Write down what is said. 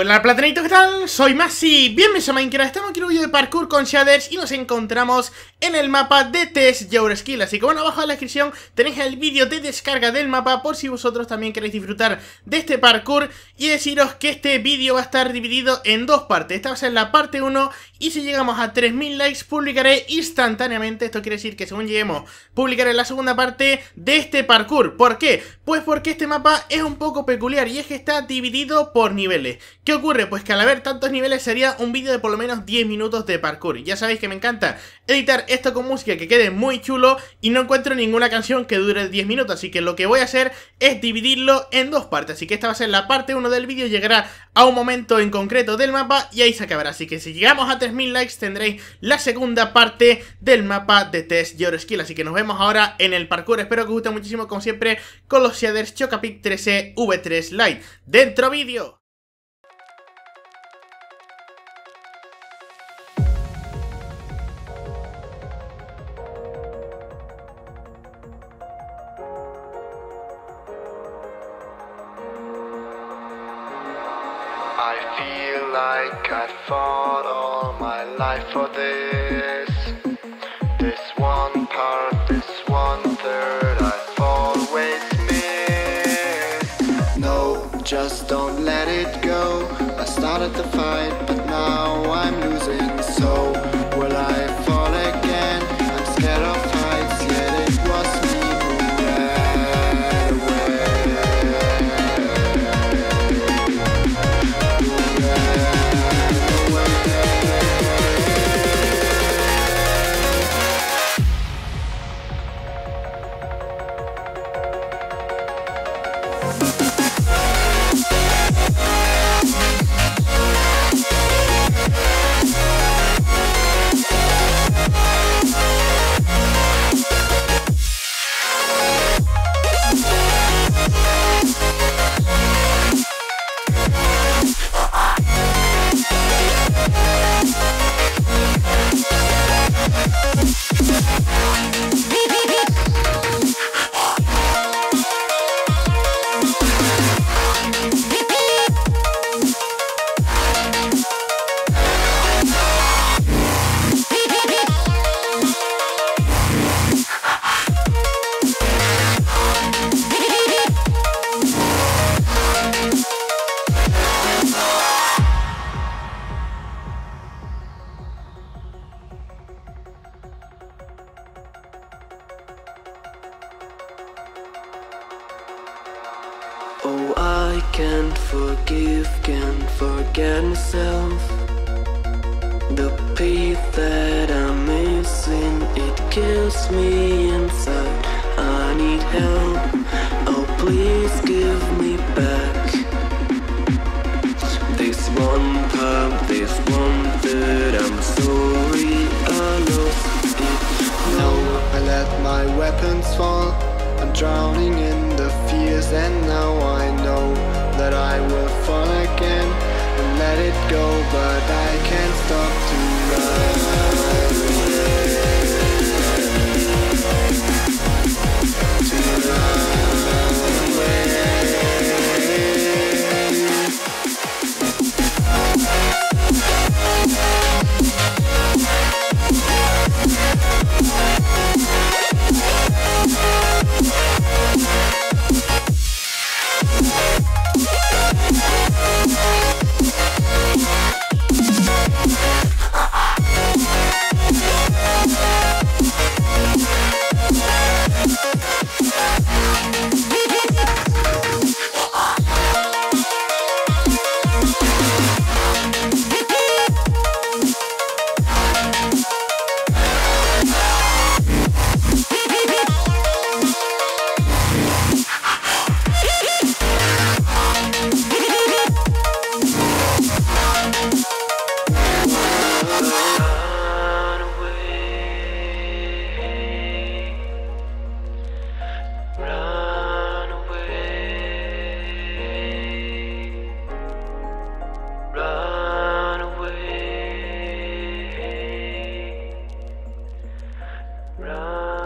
Hola platanito, ¿qué tal? Soy Masi, bienvenidos a Minecraft, estamos aquí en un vídeo de parkour con shaders y nos encontramos en el mapa de Test Your Skill. Así que bueno, abajo en la descripción tenéis el vídeo de descarga del mapa por si vosotros también queréis disfrutar de este parkour Y deciros que este vídeo va a estar dividido en dos partes, esta va a ser la parte 1 y si llegamos a 3000 likes publicaré instantáneamente, esto quiere decir que según lleguemos publicaré la segunda parte de este parkour. ¿Por qué? Pues porque este mapa es un poco peculiar y es que está dividido por niveles ¿Qué ocurre? Pues que al haber tantos niveles sería un vídeo de por lo menos 10 minutos de parkour. Ya sabéis que me encanta editar esto con música que quede muy chulo y no encuentro ninguna canción que dure 10 minutos. Así que lo que voy a hacer es dividirlo en dos partes. Así que esta va a ser la parte 1 del vídeo, llegará a un momento en concreto del mapa y ahí se acabará. Así que si llegamos a 3000 likes tendréis la segunda parte del mapa de Test Your Skill. Así que nos vemos ahora en el parkour. Espero que os guste muchísimo como siempre con los shaders Chocapic 13 V3 Lite. ¡Dentro vídeo! Feel like I fought all my life for this. This one part, this one third, I've always missed. No, just don't let it go. I started the fight, but now I'm losing. So, Oh, I can't forgive, can't forget myself. The peace that I'm missing, it kills me inside. I need help. Oh, please give me back. This one part, this one that I'm sorry I lost it. No, I let my weapons fall. I'm drowning in the fears, and now I know that I will fall again and let it go, but I can't stop to run. Run.